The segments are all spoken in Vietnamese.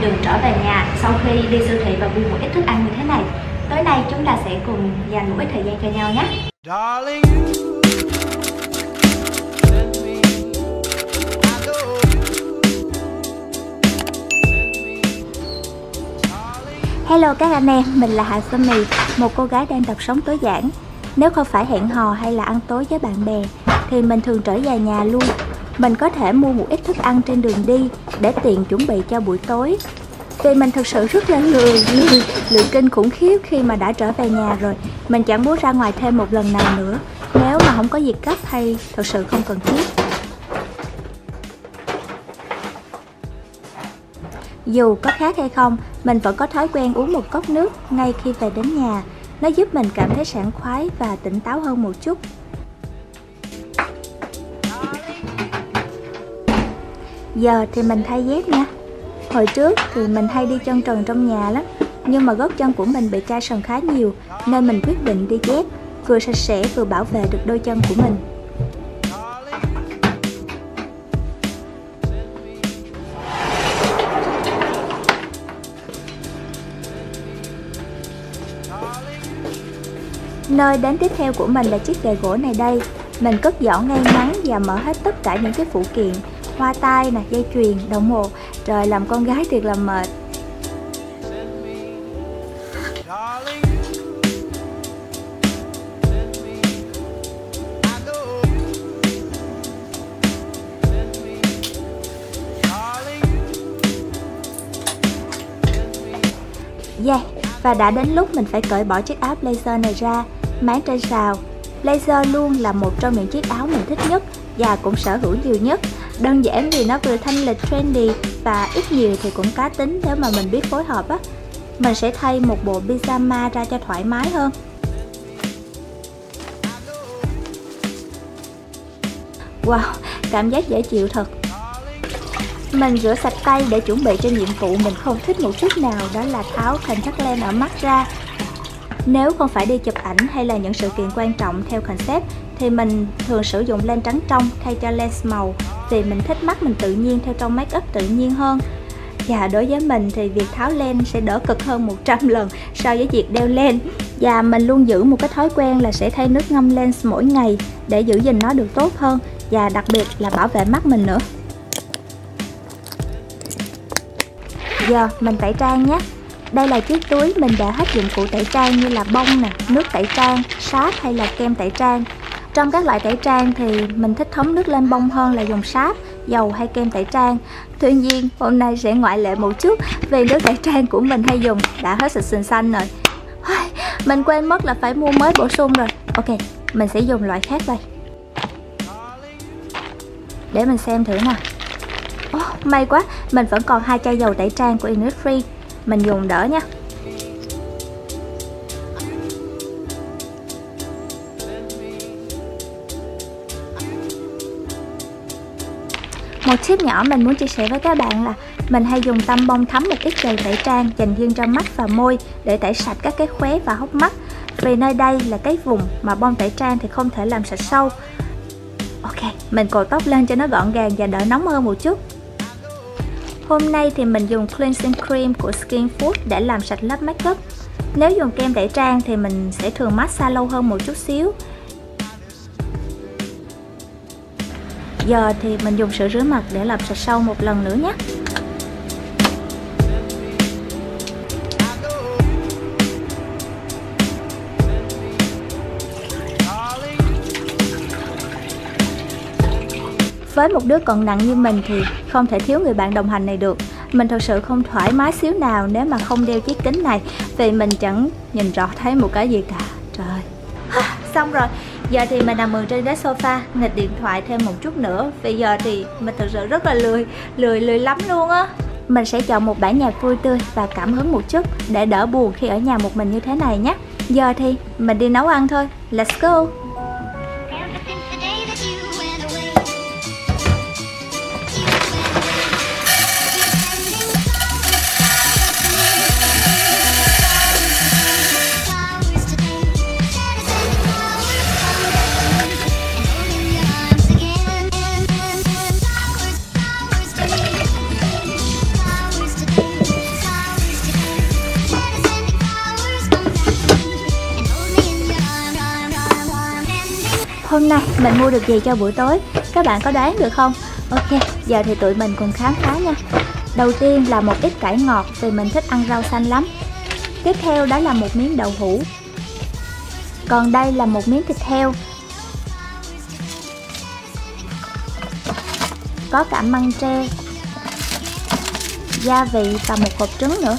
trên đường trở về nhà Sau khi đi siêu thị và mua một ít thức ăn như thế này Tối nay chúng ta sẽ cùng dành một ít thời gian cho nhau nhé Darling, Hello các anh em, mình là Hà Sơn Mì, một cô gái đang tập sống tối giản. Nếu không phải hẹn hò hay là ăn tối với bạn bè, thì mình thường trở về nhà luôn. Mình có thể mua một ít thức ăn trên đường đi để tiện chuẩn bị cho buổi tối. Vì mình thực sự rất là lười, lười, lười kinh khủng khiếp khi mà đã trở về nhà rồi. Mình chẳng muốn ra ngoài thêm một lần nào nữa, nếu mà không có việc gấp hay thực sự không cần thiết. Dù có khác hay không, mình vẫn có thói quen uống một cốc nước ngay khi về đến nhà. Nó giúp mình cảm thấy sảng khoái và tỉnh táo hơn một chút. Giờ thì mình thay dép nha. Hồi trước thì mình hay đi chân trần trong nhà lắm, nhưng mà gót chân của mình bị chai sần khá nhiều nên mình quyết định đi dép, vừa sạch sẽ vừa bảo vệ được đôi chân của mình. Nơi đến tiếp theo của mình là chiếc kệ gỗ này đây Mình cất dọn ngay ngắn và mở hết tất cả những cái phụ kiện Hoa tai nè, dây chuyền, đồng hồ Trời làm con gái thiệt là mệt Yeah, và đã đến lúc mình phải cởi bỏ chiếc áo blazer này ra máng trên sào. Blazer luôn là một trong những chiếc áo mình thích nhất và cũng sở hữu nhiều nhất. Đơn giản vì nó vừa thanh lịch trendy và ít nhiều thì cũng cá tính nếu mà mình biết phối hợp á. Mình sẽ thay một bộ pyjama ra cho thoải mái hơn. Wow, cảm giác dễ chịu thật. Mình rửa sạch tay để chuẩn bị cho nhiệm vụ mình không thích một chút nào đó là tháo thành contact len ở mắt ra nếu không phải đi chụp ảnh hay là những sự kiện quan trọng theo concept, thì mình thường sử dụng lens trắng trong thay cho lens màu, vì mình thích mắt mình tự nhiên theo trong make up tự nhiên hơn. Và đối với mình thì việc tháo len sẽ đỡ cực hơn 100 lần so với việc đeo len và mình luôn giữ một cái thói quen là sẽ thay nước ngâm lens mỗi ngày để giữ gìn nó được tốt hơn và đặc biệt là bảo vệ mắt mình nữa. Giờ mình tẩy trang nhé đây là chiếc túi mình đã hết dụng cụ tẩy trang như là bông nè, nước tẩy trang, sáp hay là kem tẩy trang. Trong các loại tẩy trang thì mình thích thấm nước lên bông hơn là dùng sáp, dầu hay kem tẩy trang. Tuy nhiên hôm nay sẽ ngoại lệ một chút vì nước tẩy trang của mình hay dùng đã hết sạch sình xanh rồi. Mình quên mất là phải mua mới bổ sung rồi. Ok, mình sẽ dùng loại khác đây. Để mình xem thử nào. Oh, may quá, mình vẫn còn hai chai dầu tẩy trang của Innisfree mình dùng đỡ nha. Một tip nhỏ mình muốn chia sẻ với các bạn là mình hay dùng tăm bông thấm một ít dầu tẩy trang dành riêng cho mắt và môi để tẩy sạch các cái khóe và hốc mắt. Vì nơi đây là cái vùng mà bông tẩy trang thì không thể làm sạch sâu. Ok, mình cột tóc lên cho nó gọn gàng và đỡ nóng hơn một chút. Hôm nay thì mình dùng cleansing cream của Skin Food để làm sạch lớp makeup. Nếu dùng kem tẩy trang thì mình sẽ thường massage lâu hơn một chút xíu. Giờ thì mình dùng sữa rửa mặt để làm sạch sâu một lần nữa nhé. Với một đứa còn nặng như mình thì không thể thiếu người bạn đồng hành này được. Mình thật sự không thoải mái xíu nào nếu mà không đeo chiếc kính này, Vì mình chẳng nhìn rõ thấy một cái gì cả. Trời Xong rồi. Giờ thì mình nằm mượn trên ghế sofa, Nghịch điện thoại thêm một chút nữa. Vì giờ thì mình thật sự rất là lười Lười lười lắm luôn á. Mình sẽ chọn một bản nhạc vui tươi và cảm hứng một chút Để đỡ buồn khi ở nhà một mình như thế này nhé. Giờ thì mình đi nấu ăn thôi. Let's go. Mình mua được gì cho buổi tối? Các bạn có đoán được không? Ok, giờ thì tụi mình cùng khám phá nha. Đầu tiên là một ít cải ngọt vì mình thích ăn rau xanh lắm. Tiếp theo đó là một miếng đậu hũ. Còn đây là một miếng thịt heo. Có cả măng tre Gia vị và một hộp trứng nữa.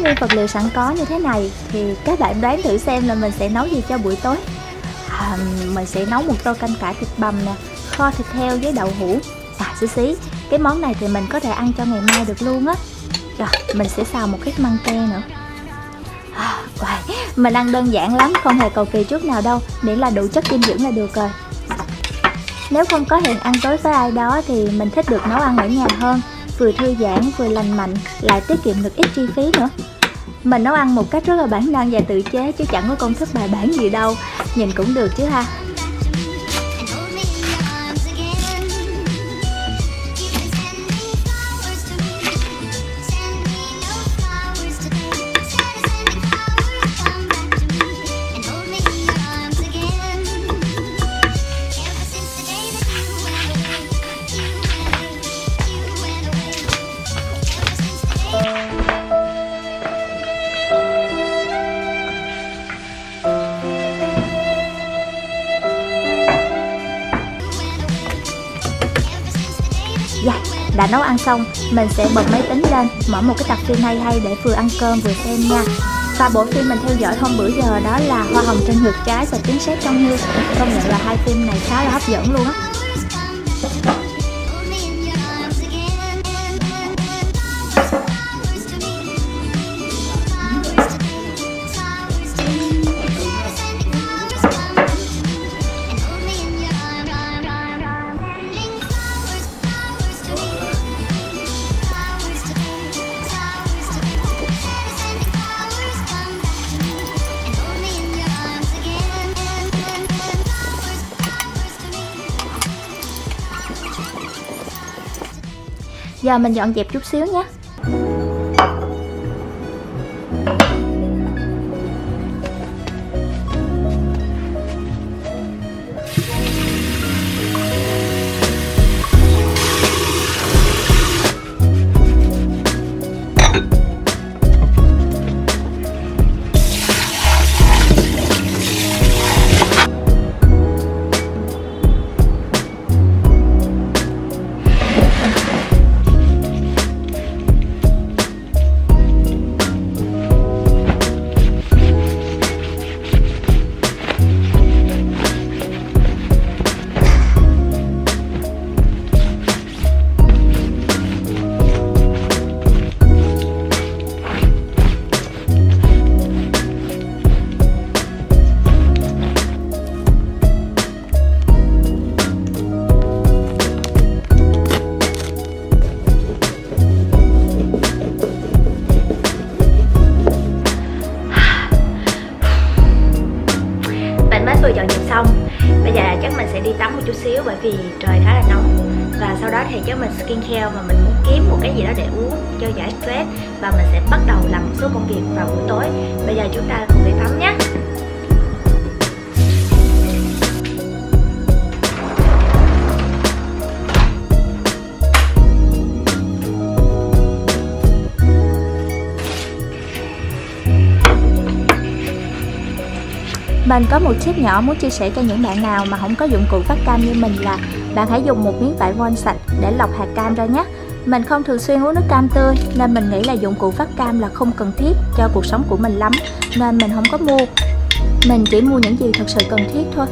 Nguyên vật liệu sẵn có như thế này thì các bạn đoán thử xem là mình sẽ nấu gì cho buổi tối. À, Mình sẽ nấu một tô canh cải thịt bằm nè, kho thịt heo với đậu hũ. À xí xí, cái món này thì mình có thể ăn cho ngày mai được luôn á. Rồi, mình sẽ xào một ít măng tre nữa. À, wow, Mình ăn đơn giản lắm, không hề cầu kỳ chút nào đâu. Miễn là đủ chất dinh dưỡng là được rồi. Nếu không có hẹn ăn tối với ai đó thì mình thích được nấu ăn ở nhà hơn vừa thư giãn vừa lành mạnh, lại tiết kiệm được ít chi phí nữa. Mình nấu ăn một cách rất là bản năng và tự chế chứ chẳng có công thức bài bản gì đâu. Nhìn cũng được chứ ha. Đã nấu ăn xong, mình sẽ bật máy tính lên, mở một cái tập phim hay hay để vừa ăn cơm vừa xem nha. Và bộ phim mình theo dõi hôm bữa giờ đó là Hoa hồng trên ngược trái và tiếng sét trong như Công nhận là hai phim này khá là hấp dẫn luôn á. Giờ mình dọn dẹp chút xíu nhé. Đi tắm một chút xíu bởi vì trời khá là nóng. Và sau đó thì cho mình skin care mà mình muốn kiếm một cái gì đó để uống cho giải stress. Và mình sẽ bắt đầu làm một số công việc vào buổi tối. Bây giờ chúng ta cùng đi tắm nhé. Mình có một tip nhỏ muốn chia sẻ cho những bạn nào mà không có dụng cụ phát cam như mình là, bạn hãy dùng một miếng vải von sạch để lọc hạt cam ra nhé. Mình không thường xuyên uống nước cam tươi, nên mình nghĩ là dụng cụ phát cam là không cần thiết cho cuộc sống của mình lắm, nên mình không có mua. Mình chỉ mua những gì thật sự cần thiết thôi.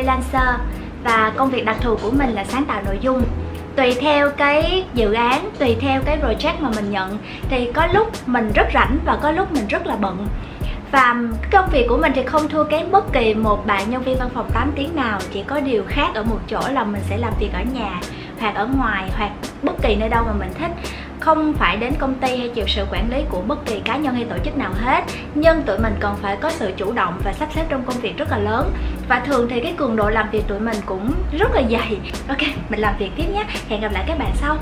Freelancer và công việc đặc thù của mình là sáng tạo nội dung. Tùy theo cái dự án, tùy theo cái project mà mình nhận, thì có lúc mình rất rảnh và có lúc mình rất là bận. Và công việc của mình thì không thua kém bất kỳ một bạn nhân viên văn phòng 8 tiếng nào, chỉ có điều khác ở một chỗ là mình sẽ làm việc ở nhà hoặc ở ngoài hoặc bất kỳ nơi đâu mà mình thích không phải đến công ty hay chịu sự quản lý của bất kỳ cá nhân hay tổ chức nào hết, nhưng tụi mình còn phải có sự chủ động và sắp xếp trong công việc rất là lớn. Và thường thì cái cường độ làm việc tụi mình cũng rất là dày. Ok, mình làm việc tiếp nhé. Hẹn gặp lại các bạn sau.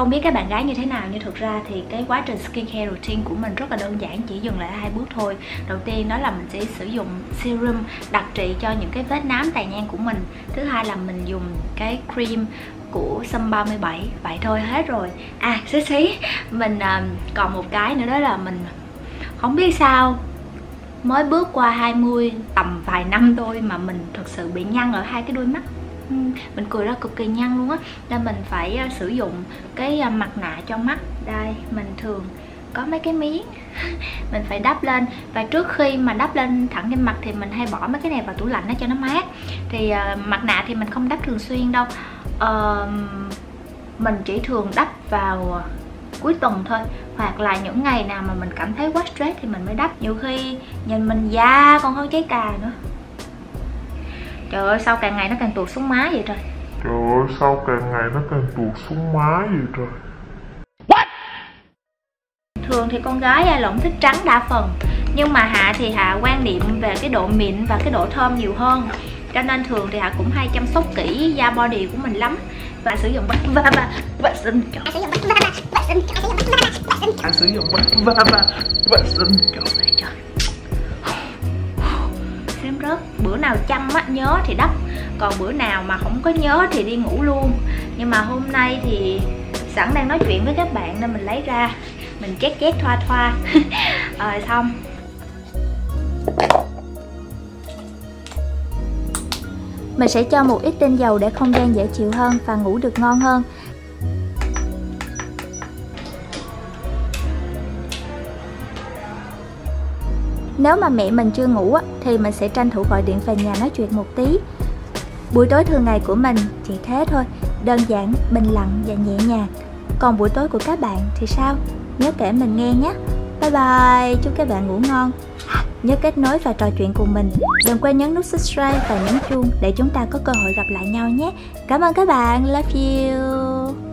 Không biết các bạn gái như thế nào nhưng thực ra thì cái quá trình skincare routine của mình rất là đơn giản chỉ dừng lại hai bước thôi. Đầu tiên đó là mình sẽ sử dụng serum đặc trị cho những cái vết nám tàn nhang của mình. Thứ hai là mình dùng cái cream của sâm 37 vậy thôi hết rồi. À xí xí mình uh, còn một cái nữa đó là mình không biết sao mới bước qua 20 tầm vài năm thôi mà mình thực sự bị nhăn ở hai cái đôi mắt mình cười ra cực kỳ nhăn luôn á. Nên mình phải à, sử dụng cái à, mặt nạ cho mắt. Đây mình thường có mấy cái miếng. Mình phải đắp lên. Và trước khi mà đắp lên thẳng trên mặt thì mình hay bỏ mấy cái này vào tủ lạnh để cho nó mát. Thì uh, mặt nạ thì mình không đắp thường xuyên đâu. Uh, mình chỉ thường đắp vào cuối tuần thôi. Hoặc là những ngày nào mà mình cảm thấy quá stress thì mình mới đắp. Nhiều khi nhìn mình da còn hơn trái cà nữa. Trời ơi sao càng ngày nó càng tuột xuống má vậy trời Trời ơi sao càng ngày nó càng tuột xuống má vậy trời What? Thường thì con gái ai lộn thích trắng đa phần Nhưng mà Hạ thì Hạ quan niệm về cái độ mịn và cái độ thơm nhiều hơn cho nên thường thì Hạ cũng hay chăm sóc kỹ da body của mình lắm và sử dụng va va vệ sinh cho sử dụng va va vệ sinh sử dụng va va vệ sinh cho trời xem nào chăm á nhớ thì đắp. Còn bữa nào mà không có nhớ thì đi ngủ luôn. Nhưng mà hôm nay thì sẵn đang nói chuyện với các bạn nên mình lấy ra mình chét chét thoa thoa. Rồi à, xong. Mình sẽ cho một ít tinh dầu để không gian dễ chịu hơn và ngủ được ngon hơn. Nếu mà mẹ mình chưa ngủ thì mình sẽ tranh thủ gọi điện về nhà nói chuyện một tí. Buổi tối thường ngày của mình chỉ thế thôi, đơn giản, bình lặng và nhẹ nhàng. Còn buổi tối của các bạn thì sao? Nhớ kể mình nghe nhé. Bye bye, chúc các bạn ngủ ngon. Nhớ kết nối và trò chuyện cùng mình. Đừng quên nhấn nút subscribe và nhấn chuông để chúng ta có cơ hội gặp lại nhau nhé. Cảm ơn các bạn, love you.